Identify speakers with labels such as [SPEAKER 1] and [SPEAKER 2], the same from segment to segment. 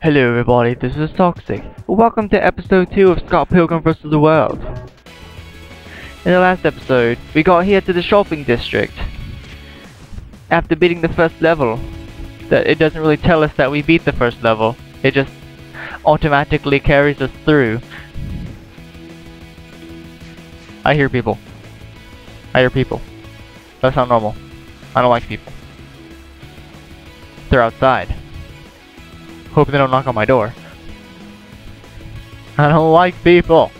[SPEAKER 1] Hello everybody, this is Toxic. Welcome to episode 2 of Scott Pilgrim vs. the World. In the last episode, we got here to the shopping district. After beating the first level, that it doesn't really tell us that we beat the first level. It just automatically carries us through. I hear people. I hear people. That's not normal. I don't like people. They're outside. Hope they don't knock on my door. I don't like people.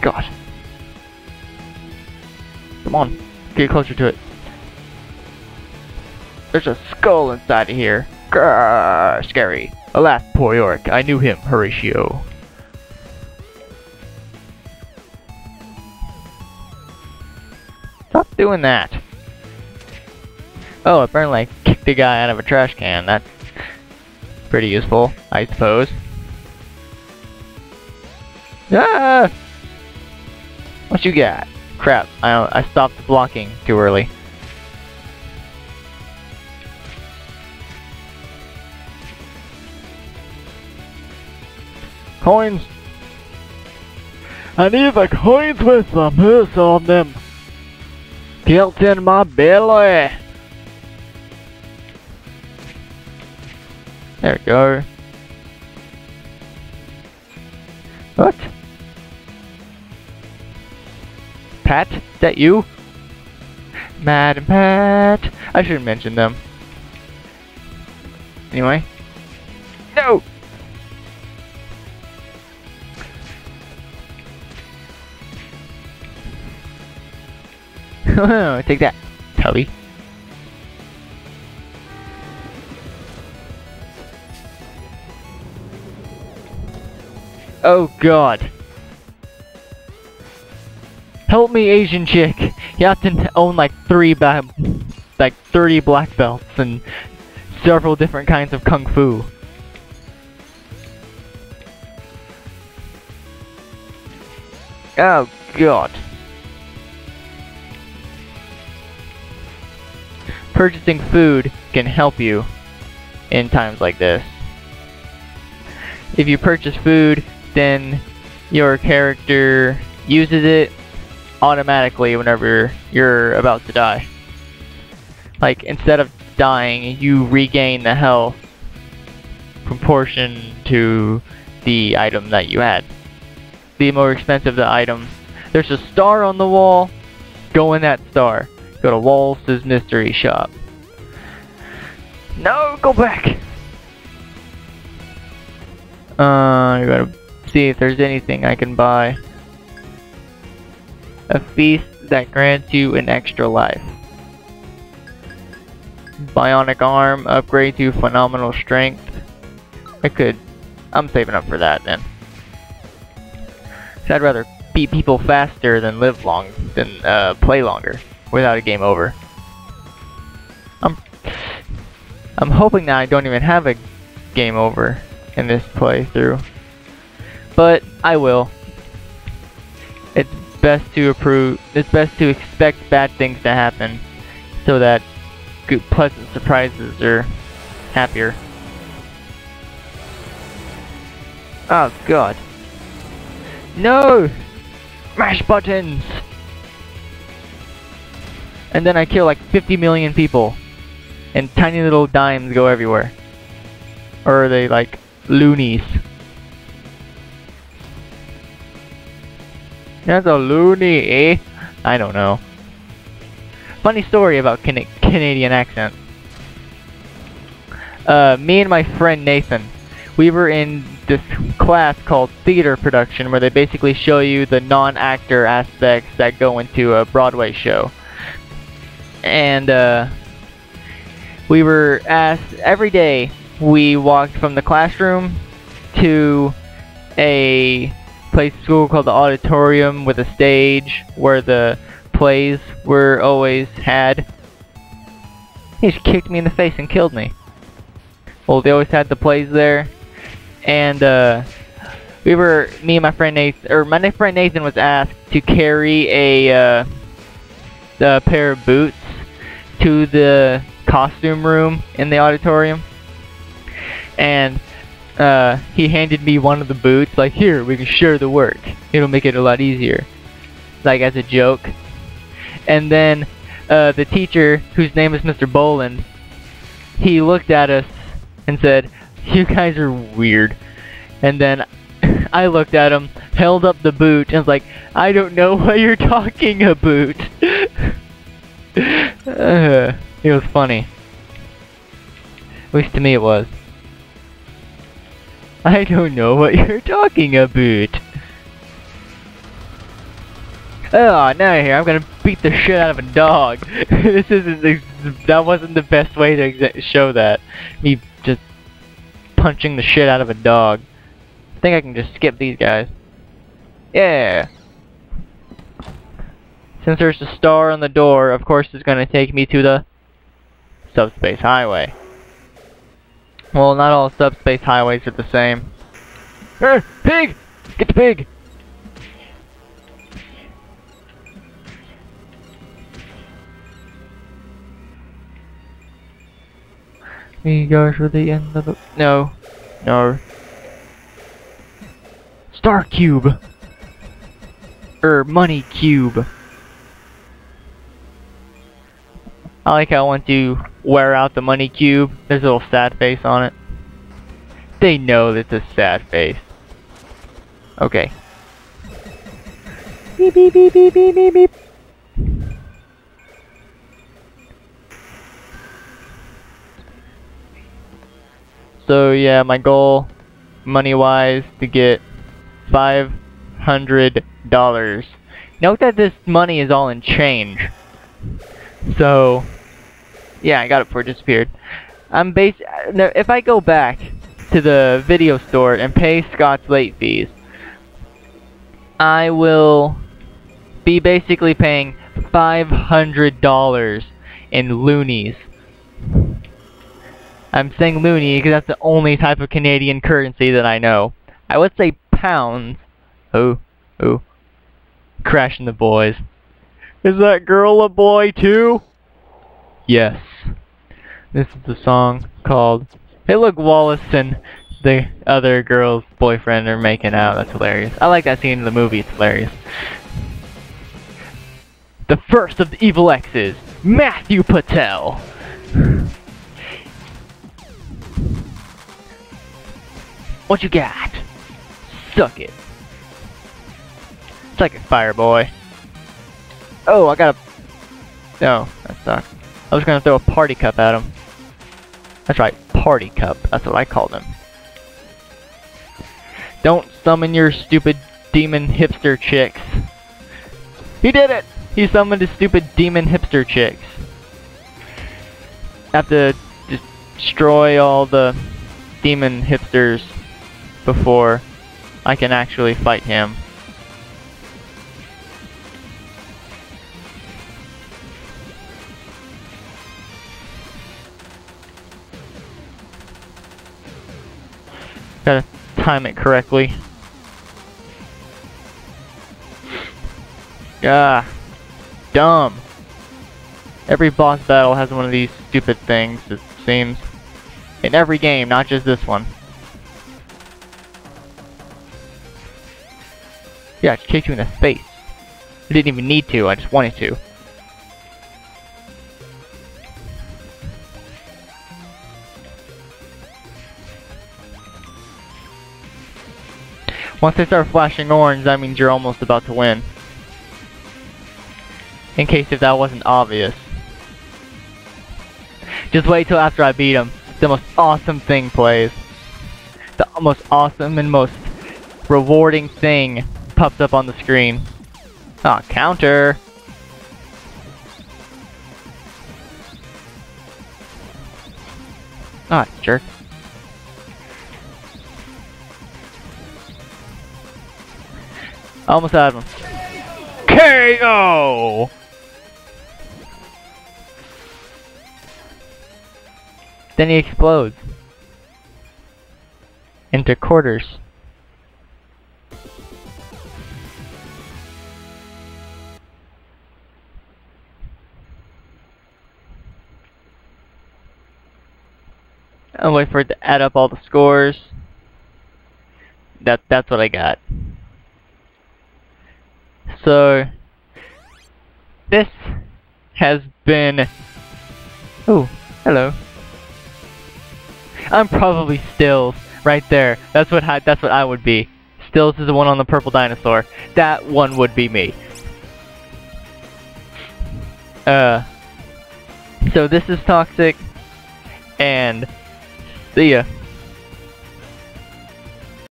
[SPEAKER 1] God. Come on. Get closer to it. There's a skull inside of here. Grrr, scary. Alas, poor Yorick. I knew him, Horatio. Stop doing that. Oh, apparently I kicked the guy out of a trash can. That's pretty useful, I suppose. Ah! What you got? Crap, I, I stopped blocking too early. Coins! I need the coins with some moose on them. Guilt in my belly. There we go. What? Pat? Is that you? Mad and Pat. I shouldn't mention them. Anyway. No! Take that, Tubby. Oh god. Help me, Asian chick. You have to own like three ba like 30 black belts and several different kinds of kung fu. Oh god. Purchasing food can help you in times like this. If you purchase food, then your character uses it automatically whenever you're about to die. Like, instead of dying, you regain the health proportion to the item that you had. The more expensive the item. There's a star on the wall, go in that star. Go to Wallace's Mystery Shop. No, go back! Uh, I gotta see if there's anything I can buy. A feast that grants you an extra life. Bionic arm, upgrade to phenomenal strength. I could, I'm saving up for that then. I'd rather beat people faster than live long, than uh, play longer without a game over. I'm, I'm hoping that I don't even have a game over in this playthrough. But I will. It's best to approve. It's best to expect bad things to happen, so that good, pleasant surprises are happier. Oh god. No! Mash buttons! And then I kill like 50 million people. And tiny little dimes go everywhere. Or are they like loonies? That's a loony, eh? I don't know. Funny story about can Canadian accent. Uh, me and my friend Nathan, we were in this class called theater production where they basically show you the non-actor aspects that go into a Broadway show. And uh, we were asked every day we walked from the classroom to a place school called the auditorium with a stage where the plays were always had. He just kicked me in the face and killed me. Well, they always had the plays there, and uh, we were me and my friend Nathan, or my friend Nathan was asked to carry a, uh, a pair of boots to the costume room in the auditorium. And uh, he handed me one of the boots, like, here, we can share the work. It'll make it a lot easier. Like, as a joke. And then uh, the teacher, whose name is Mr. Boland, he looked at us and said, you guys are weird. And then I looked at him, held up the boot, and was like, I don't know what you're talking about. uh, it was funny. At least to me it was. I don't know what you're talking about. Oh, now here, I'm gonna beat the shit out of a dog. this isn't, the, that wasn't the best way to show that. Me just punching the shit out of a dog. I think I can just skip these guys. Yeah! Since there's a star on the door, of course it's gonna take me to the subspace highway. Well, not all subspace highways are the same. Er, pig! Get the pig! We go to the end of the- No. No. Star Cube! Er, Money Cube. I like how once you wear out the Money Cube, there's a little sad face on it. They know it's a sad face. Okay. Beep beep beep beep beep beep beep. So yeah, my goal, money-wise, to get five hundred dollars. Note that this money is all in change. So, yeah, I got it before it disappeared. I'm base. If I go back to the video store and pay Scott's late fees, I will be basically paying five hundred dollars in loonies. I'm saying loony because that's the only type of Canadian currency that I know. I would say pounds. Oh, oh. Crash and the Boys. Is that girl a boy too? Yes. This is a song called Hey look Wallace and the other girl's boyfriend are making out. That's hilarious. I like that scene in the movie. It's hilarious. The first of the evil X's, Matthew Patel. What you got? Suck it. Suck it, fire boy. Oh, I got a... No, that sucks. I was gonna throw a party cup at him. That's right, party cup. That's what I call them. Don't summon your stupid demon hipster chicks. He did it! He summoned his stupid demon hipster chicks. Have to destroy all the demon hipsters before I can actually fight him. Gotta time it correctly. Ah, dumb. Every boss battle has one of these stupid things, it seems. In every game, not just this one. Yeah, I kicked you in the face. I didn't even need to, I just wanted to. Once they start flashing orange, that means you're almost about to win. In case if that wasn't obvious. Just wait till after I beat him. The most awesome thing plays. The most awesome and most rewarding thing pops up on the screen. Ah, counter! Ah, jerk. Almost had him. KO! Then he explodes. Into quarters. I'll wait for it to add up all the scores. That that's what I got. So this has been Oh, hello. I'm probably Stills right there. That's what I, that's what I would be. Stills is the one on the purple dinosaur. That one would be me. Uh so this is toxic and see ya.